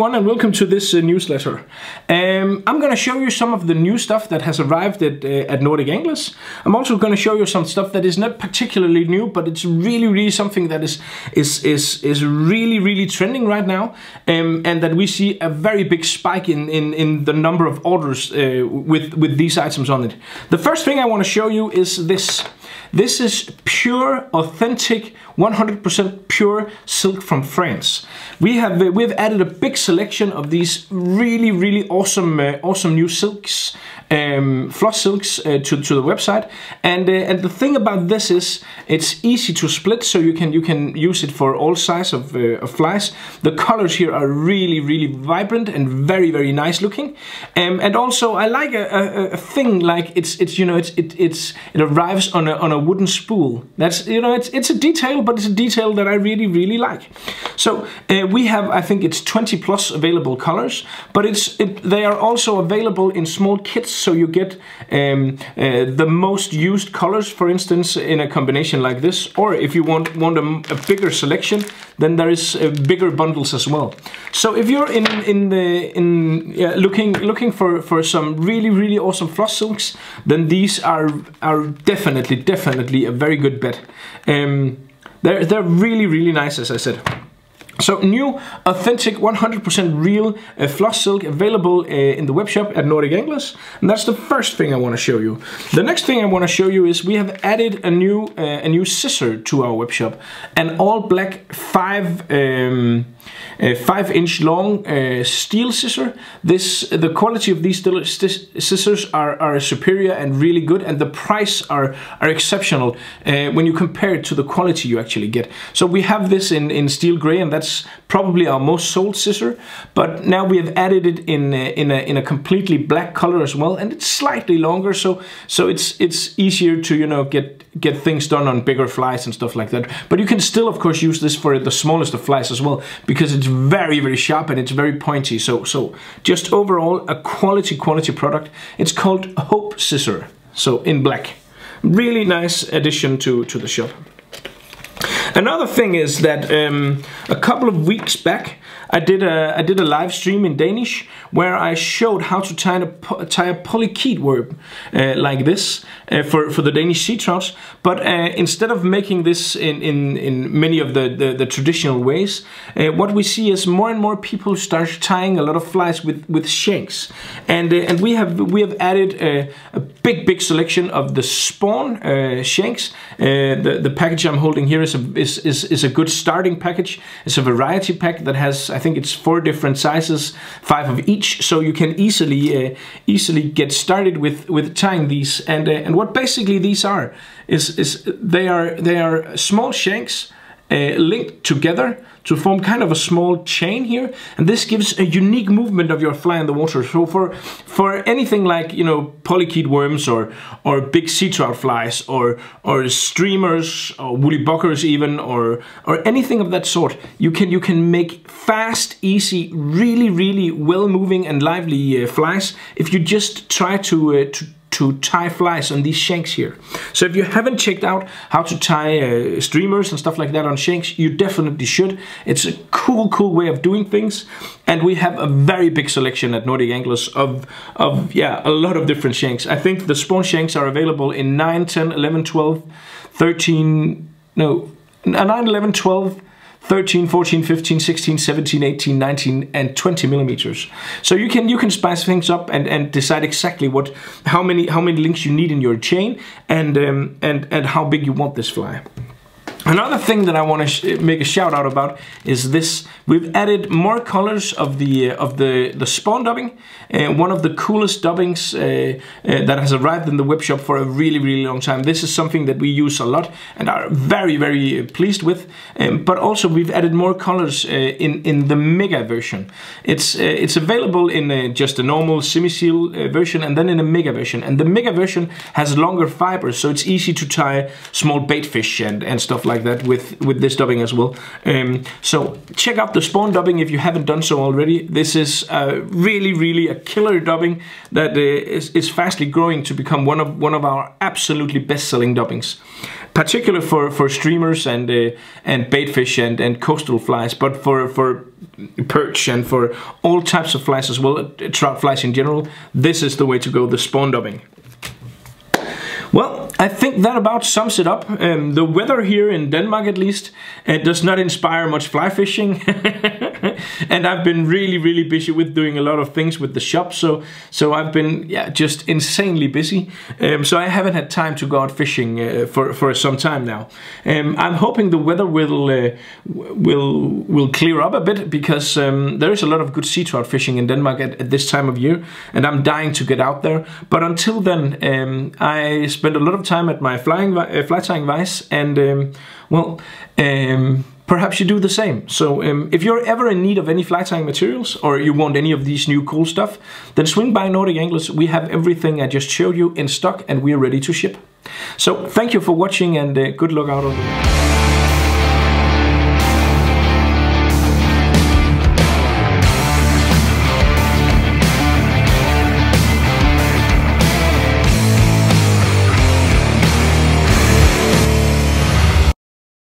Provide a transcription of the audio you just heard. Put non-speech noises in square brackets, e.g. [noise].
Everyone and welcome to this uh, newsletter. Um, I'm going to show you some of the new stuff that has arrived at, uh, at Nordic Anglers. I'm also going to show you some stuff that is not particularly new but it's really really something that is is is, is really really trending right now um, and that we see a very big spike in, in, in the number of orders uh, with, with these items on it. The first thing I want to show you is this. This is pure, authentic, 100% pure silk from France. We have uh, we've added a big selection of these really really awesome uh, awesome new silks, um, floss silks uh, to, to the website. And uh, and the thing about this is it's easy to split, so you can you can use it for all size of, uh, of flies. The colors here are really really vibrant and very very nice looking. Um, and also I like a, a, a, thing like it's it's you know it's it, it's it arrives on a on a wooden spool. That's you know it's it's a detail, but it's a detail that I really really like. So uh, we have I think it's 20 plus available colors, but it's it, they are also available in small kits, so you get um, uh, the most used colors, for instance, in a combination like this. Or if you want want a, a bigger selection, then there is uh, bigger bundles as well. So if you're in in the in yeah, looking looking for for some really really awesome floss silks, then these are are definitely definitely a very good bet. Um, they're, they're really, really nice, as I said. So new, authentic, 100% real uh, floss silk available uh, in the webshop at Nordic Anglers. And that's the first thing I want to show you. The next thing I want to show you is we have added a new uh, a new scissor to our webshop. An all black 5 um, uh, 5 inch long uh, steel scissor. This The quality of these scissors are, are superior and really good and the price are, are exceptional uh, when you compare it to the quality you actually get. So we have this in, in steel gray and that's probably our most sold scissor, but now we have added it in a, in a, in a completely black color as well, and it's slightly longer, so so it's it's easier to you know get get things done on bigger flies and stuff like that. But you can still, of course, use this for the smallest of flies as well, because it's very very sharp and it's very pointy. So so just overall a quality quality product. It's called Hope Scissor, so in black. Really nice addition to to the shop. Another thing is that um, a couple of weeks back, I did a I did a live stream in Danish where I showed how to tie a tie a polychaete worm uh, like this uh, for for the Danish sea trouts. But uh, instead of making this in in in many of the the, the traditional ways, uh, what we see is more and more people start tying a lot of flies with with shanks, and uh, and we have we have added a, a big big selection of the spawn uh, shanks. the the package I'm holding here is a is, is is a good starting package. It's a variety pack that has I think it's four different sizes, five of each, so you can easily uh, easily get started with with tying these. And uh, and what basically these are is is they are they are small shanks uh, linked together to form kind of a small chain here. And this gives a unique movement of your fly in the water. So for for anything like you know polychaete worms or or big sea trout flies or or streamers or woolly buggers even or or anything of that sort you can you can make fast easy really really well moving and lively uh, flies if you just try to uh, to to tie flies on these shanks here. So if you haven't checked out how to tie uh, streamers and stuff like that on shanks, you definitely should. It's a cool, cool way of doing things. And we have a very big selection at Nordic Anglers of, of yeah, a lot of different shanks. I think the spawn shanks are available in 9, 10, 11, 12, 13, no, 9, 11, 12, 13, 14, 15, 16, 17, 18, 19 and 20 millimeters. So you can you can spice things up and, and decide exactly what how many how many links you need in your chain and um, and and how big you want this fly. Another thing that I want to make a shout out about is this. We've added more colors of the uh, of the the spawn dubbing. Uh, one of the coolest dubbings uh, uh, that has arrived in the web shop for a really really long time. This is something that we use a lot and are very very pleased with. Um, but also we've added more colors uh, in in the mega version. It's uh, it's available in just a normal semi-seal version and then in a mega version. And the mega version has longer fibers, so it's easy to tie small bait fish and and stuff like like that with, with this dubbing as well. Um, so check out the Spawn dubbing if you haven't done so already. This is uh, really, really a killer dubbing that uh, is, is fastly growing to become one of one of our absolutely best-selling dubbings. Particular for, for streamers and uh, and baitfish and, and coastal flies, but for, for perch and for all types of flies as well, uh, trout flies in general, this is the way to go, the spawn dubbing. I think that about sums it up. Um, the weather here in Denmark, at least, uh, does not inspire much fly fishing. [laughs] and I've been really, really busy with doing a lot of things with the shop. So, so I've been yeah just insanely busy. Um, so I haven't had time to go out fishing uh, for for some time now. Um, I'm hoping the weather will uh, will will clear up a bit because um, there is a lot of good sea trout fishing in Denmark at, at, this time of year, and I'm dying to get out there. But until then, um, I spend a lot of time at my flying uh, fly tying vise, and um, well. Um, perhaps you do the same. So um, if you're ever in need of any fly tying materials or you want any of these new cool stuff, then swing by Nordic Anglers. We have everything I just showed you in stock and we're ready to ship. So thank you for watching and uh, good luck out on the